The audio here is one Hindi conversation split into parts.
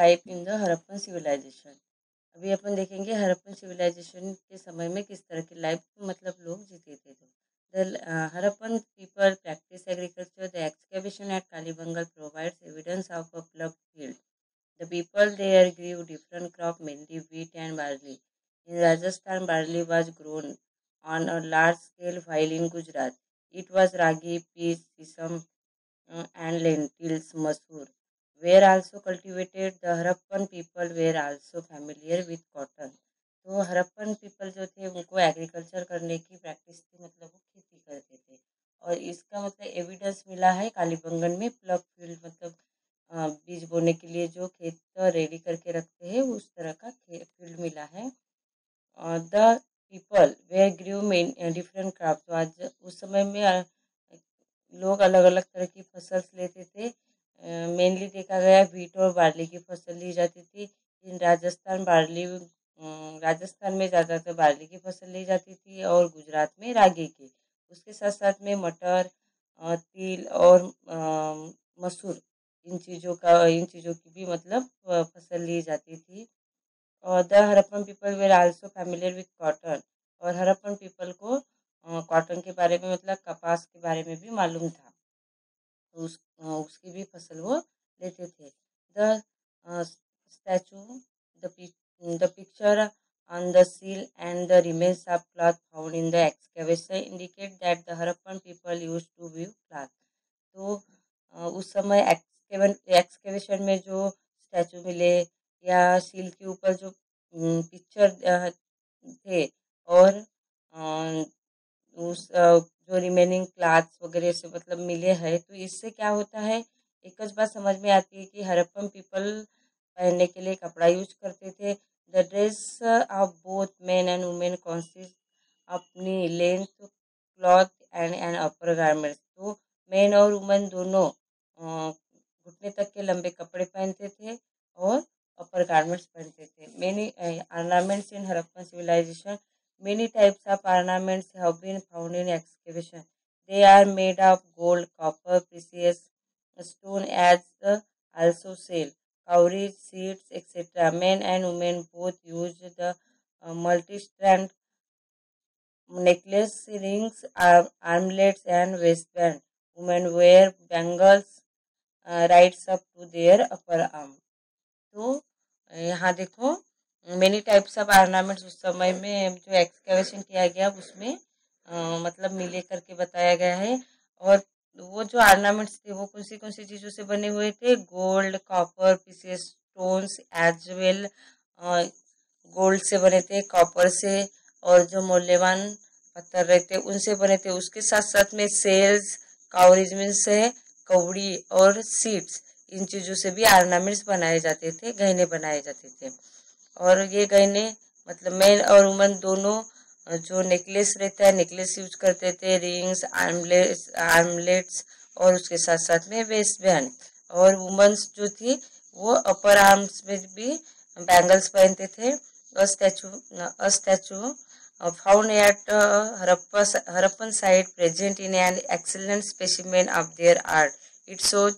Life in the Harappan civilization अभी अपन देखेंगे हरप्पन सिविलाइजेशन के समय में किस तरह की लाइफ मतलब लोग जीते थे तो the Harappan people practice agriculture the excavation at Kalibangan provides evidence of a plough field the people there grew different crop mainly wheat and barley in Rajasthan barley on a large scale while in Gujarat. It was ragi, peas, sesame uh, and lentils, masoor. Were also cultivated. The Harappan people were also familiar with cotton. तो हरप्पन पीपल जो थे, उनको एग्रीकल्चर करने की प्रैक्टिस थी मतलब वो खेती करते थे और इसका मतलब एविडेंस मिला है कालीबंगन में प्लग फ़ील्ड मतलब बीज बोने के लिए जो खेत रेडी करके रखते हैं, उस तरह का फ़ील्ड मिला है the people were grew main different crop तो आज उस समय में लोग अलग अलग तरह की फ़सल लेते थे मेनली देखा गया वीट और बार्ली की फ़सल ली जाती थी। इन राजस्थान बार्ली राजस्थान में ज़्यादातर बार्ली की फ़सल ली जाती थी और गुजरात में रागी की। उसके साथ साथ में मटर तिल और मसूर, इन चीज़ों का, इन चीज़ों की भी मतलब फ़सल ली जाती थी। और the Harappan people were also familiar with cotton और हरप्पन पीपल को कॉटन के बारे में मतलब कपास के बारे में भी मालूम था। उस उसकी भी फ़सल वो लेते थे। The statue the the picture on the seal and the remains of cloth found in the excavation indicate that the Harappan people used to weave cloth. तो अ, उस समय एक्सकेवेशन में जो स्टैचू मिले या सील के ऊपर जो पिक्चर थे और अ, उस अ, जो रिमेनिंग क्लाथ्स वगैरह से मतलब मिले हैं तो इससे क्या होता है एक बात समझ में आती है कि हरप्पन पीपल पहनने के लिए कपड़ा यूज़ करते थे। The dress of both man and women consist अपनी length cloth and and upper garments. तो मैन और वुमेन दोनों घुटने तक के लंबे कपड़े पहनते थे और अपर गारमेंट्स पहनते थे। Many ornaments in Harappan civilization Many types of ornaments have been found in excavation. They are made of gold, copper, precious stone as also sell, cowries, seeds, etc. Men and women both use the uh, multi-strand necklace, rings, arm, armlets, and waistband. Women wear bangles uh, right up to their upper arm. तो यहाँ देखो मेनी टाइप्स ऑफ़ ऑर्नामेंट्स उस समय में जो एक्सकेवेशन किया गया उसमें अ, मतलब मिले करके बताया गया है और वो जो आर्नामेंट्स थे, वो कौन सी कौन सी चीज़ों से बने हुए थे? Gold copper pieces stones as well gold से बने थे कॉपर से, और जो मूल्यवान पत्थर रहते, उनसे बने थे। उसके साथ साथ में सेल्स काउरिज मीन्स है कौड़ी और सीड्स इन चीज़ों से भी आर्नामेंट्स बनाए जाते थे, गहने बनाए जाते थे। और ये गहने मतलब मैन और वुमन दोनों जो नेकलेस रहता है नेकलेस यूज़ करते थे रिंग्स आर्मलेट्स आर्मलेट्स और उसके साथ साथ में वेस्ट बैंड और वुमेन्स जो थी वो अपर आर्म्स में भी बैंगल्स पहनते थे. A statue a statue found at Harappa Harappan site present in an excellent specimen of their art it shows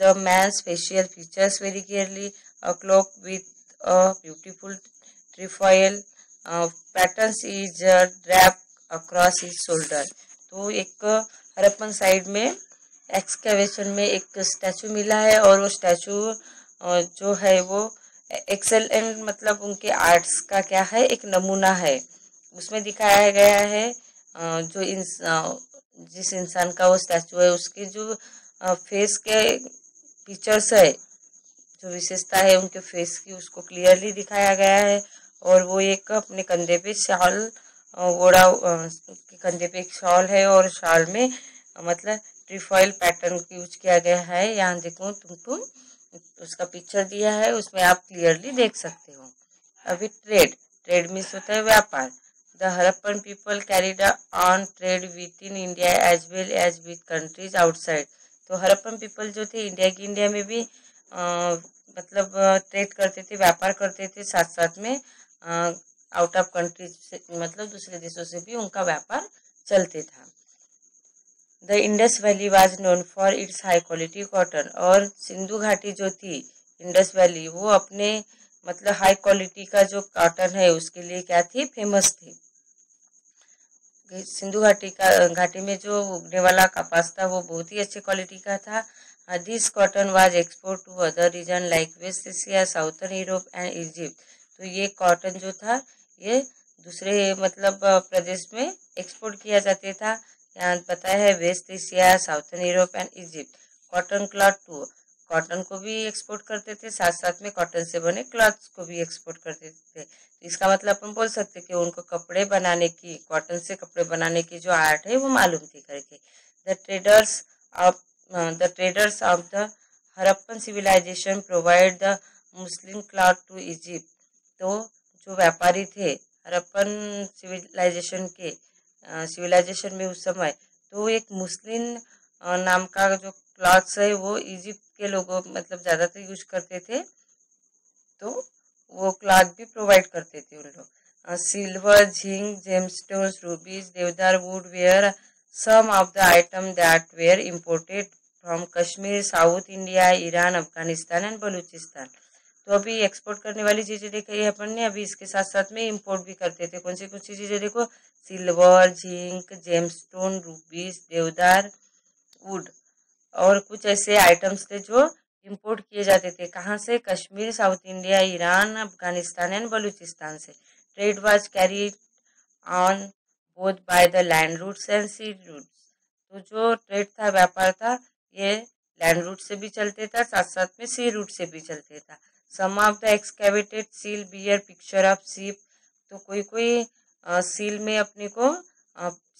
the man's facial features very clearly, a cloak with a beautiful trefoil uh, is drape across is shoulder तो एक हरप्पन साइड में एक्सकेवेशन में एक स्टैचू मिला है और वो स्टैचू जो है वो एक्सेलेंट मतलब उनके आर्ट्स का क्या है? एक नमूना है। उसमें दिखाया गया है जो इंस जिस इंसान का वो स्टैचू है उसके जो फेस के फीचर्स है जो विशेषता है उनके फेस की उसको क्लियरली दिखाया गया है। और वो एक अपने कंधे पे शॉल उसके कंधे पे एक शॉल है और शॉल में मतलब ट्रिफॉइल पैटर्न यूज़ किया गया है। यहाँ देखो तुमको उसका पिक्चर दिया है उसमें आप क्लियरली देख सकते हो। अभी ट्रेड ट्रेड मीन्स होता है व्यापार। The Harappan people carried on trade within India as well as with countries outside तो हरप्पन पीपल जो थे इंडिया की इंडिया में भी अ, मतलब ट्रेड करते थे व्यापार करते थे साथ साथ में। आउट ऑफ़ कंट्री से मतलब दूसरे देशों से भी उनका व्यापार चलते था। The Indus valley was known for its high quality cotton और सिंधु घाटी जो थी इंडस वैली वो अपने मतलब हाई क्वालिटी का जो कॉटन है, उसके लिए क्या थी? फ़ेमस थी। सिंधु घाटी का, घाटी में जो उगने वाला कपास था, वो बहुत ही अच्छी क्वालिटी का था। This cotton was export to other region like West Asia southern Europe and Egypt तो ये कॉटन जो था, ये दूसरे मतलब प्रदेश में एक्सपोर्ट किया जाता था। यहाँ पता है West Asia southern Europe and Egypt cotton cloth to cotton को भी एक्सपोर्ट करते थे, साथ साथ में कॉटन से बने क्लॉथ्स को भी एक्सपोर्ट करते थे। तो इसका मतलब अपन बोल सकते कि उनको कपड़े बनाने की कॉटन से कपड़े बनाने की जो आर्ट है, वो मालूम थी करके। The traders of the traders of the Harappan civilization provide the muslin cloth to Egypt तो जो व्यापारी थे हरप्पन सिविलाइजेशन के सिविलाइजेशन में उस समय तो एक मुस्लिम नाम का जो क्लॉथ्स है, वो इजिप्ट के लोगों मतलब ज़्यादातर यूज़ करते थे। तो वो क्लॉथ भी प्रोवाइड करते थे उन लोग। Silver zinc gemstones rubies deodar wood were some of the item that were imported from Kashmir South India Iran Afghanistan and Baluchistan तो अभी एक्सपोर्ट करने वाली चीज़ें देखी अपन ने अभी इसके साथ साथ में इम्पोर्ट भी करते थे। कौन सी कौन सी चीज़ें देखो? Silver zinc gemstone रूबीज deodar would और कुछ ऐसे आइटम्स थे जो इम्पोर्ट किए जाते थे। कहाँ से? Kashmir South India Iran Afghanistan and Baluchistan से। Trade was carry on both by the land routes and sea routes तो जो ट्रेड था, व्यापार था, ये लैंड रूट से भी चलते था साथ साथ में सी रूट से भी चलते था। Some of the excavated seal bear picture of ship तो कोई कोई सील में अपने को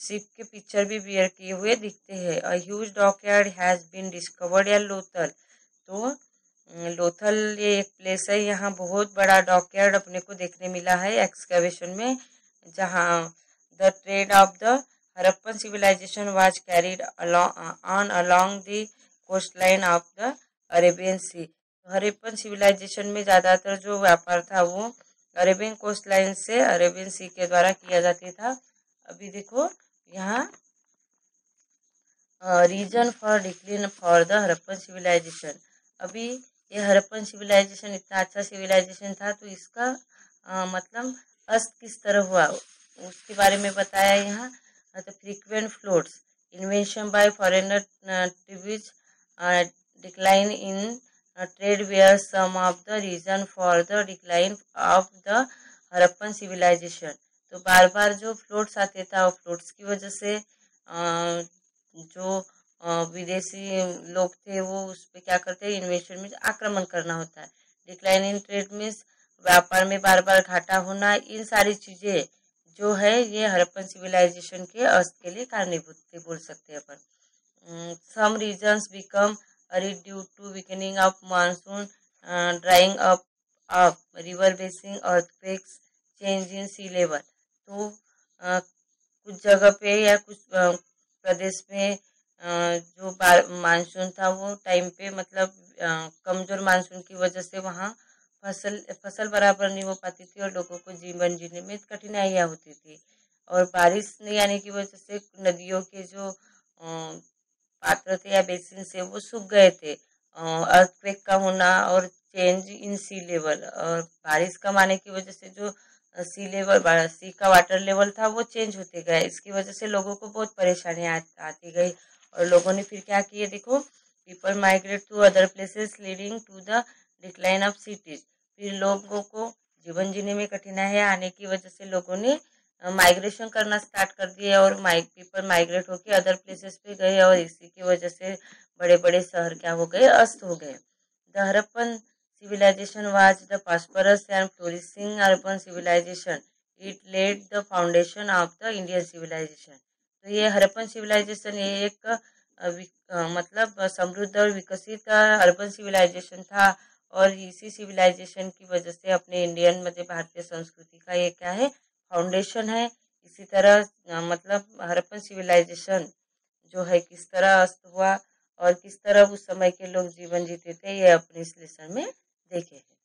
शिप के पिक्चर भी बियर किए हुए दिखते हैं। A huge dockyard has been discovered या लोथल तो लोथल ये एक प्लेस है। यहाँ बहुत बड़ा डॉकयार्ड अपने को देखने मिला है एक्सकेवेशन में, जहाँ the trade of the Harappan civilization was carried on along the coastline of the Arabian sea Harappan civilization में ज़्यादातर जो व्यापार था वो अरेबियन कोस्ट लाइन से अरेबियन सी के द्वारा किया जाता था। अभी देखो यहाँ reason for decline for the Harappan civilization अभी ये हरप्पन सिविलाइजेशन इतना अच्छा सिविलाइजेशन था तो इसका आ, मतलब अस्त किस तरह हुआ? उसके बारे में बताया यहाँ तो frequent floods invasion by foreigner टिविज decline in trade were some of the reason for the decline of the Harappan civilization तो बार बार जो फ्लोट्स आते था फ्लोट्स की वजह से जो विदेशी लोग थे, वो उस पर क्या करते हैं, इन्वेस्टमेंट में आक्रमण करना होता है। डिक्लाइन इन ट्रेड मीन्स व्यापार में बार बार घाटा होना, इन सारी चीज़ें जो है, ये हरप्पन सिविलाइजेशन के अस्त के लिए कारणीभूत बोल सकते हैं अपन। Some reasons become are due to weakening of monsoon drying up of river basin earthquakes change in sea level तो आ, कुछ जगह पे या कुछ प्रदेश में जो मानसून था वो टाइम पे मतलब कमज़ोर मानसून की वजह से वहाँ फ़सल फ़सल बराबर नहीं हो पाती थी और लोगों को जीवन जीने में कठिनाइयाँ होती थी। और बारिश नहीं आने की वजह से नदियों के जो थे या बेसिन से वो सूख गए थे। अर्थक्वेक का होना और चेंज इन सी लेवल और बारिश कम आने की वजह से जो सी लेवल सी का वाटर लेवल था वो चेंज होते गए। इसकी वजह से लोगों को बहुत परेशानी आती गई और लोगों ने फिर क्या किया देखो, people migrate to other places leading to the decline of cities. फिर लोगों को जीवन जीने में कठिनाई आने की वजह से लोगों ने माइग्रेशन करना स्टार्ट कर दिया और माइक पीपल माइग्रेट होकर अदर प्लेसेस पे गए और इसी की वजह से बड़े बड़े शहर क्या हो गए अस्त हो गए the Harappan civilization was the prosperous and flourishing urban civilization. It laid the foundation of the Indian civilization. तो ये हरप्पन सिविलाइजेशन ये एक मतलब समृद्ध और विकसित अर्बन सिविलाइजेशन था और इसी सिविलाइजेशन की वजह से अपने इंडियन मतलब भारतीय संस्कृति का ये क्या है फाउंडेशन है। इसी तरह मतलब हरप्पन सिविलाइजेशन जो है किस तरह अस्त हुआ और किस तरह उस समय के लोग जीवन जीते थे, ये अपने इस में देखे हैं।